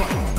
fight.